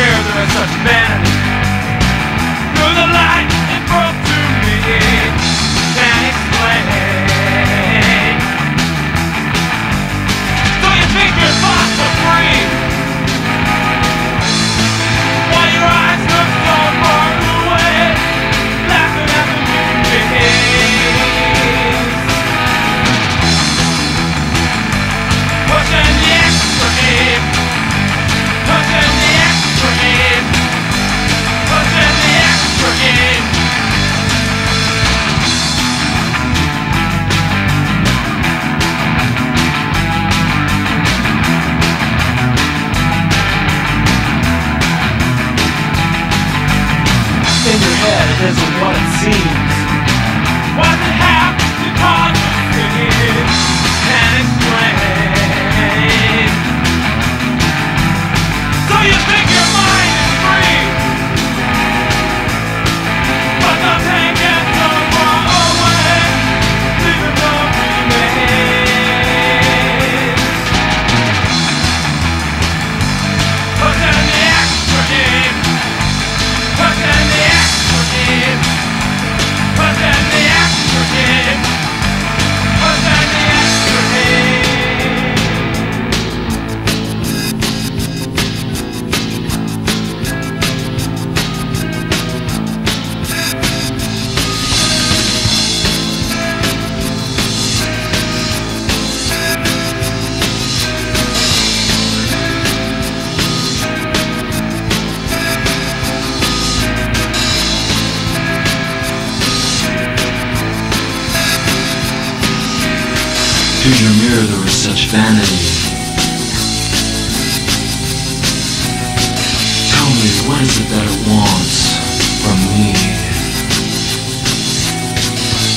fear that such men Through the light. In your head, isn't what it seems. Through your mirror there was such vanity. Tell me, what is it that it wants from me?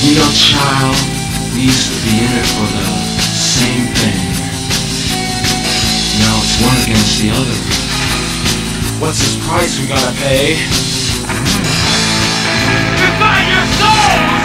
You know, child, we used to be in it for the same thing. Now it's one against the other. What's this price we gotta pay? Find your soul